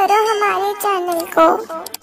करो हमारे चैनल को।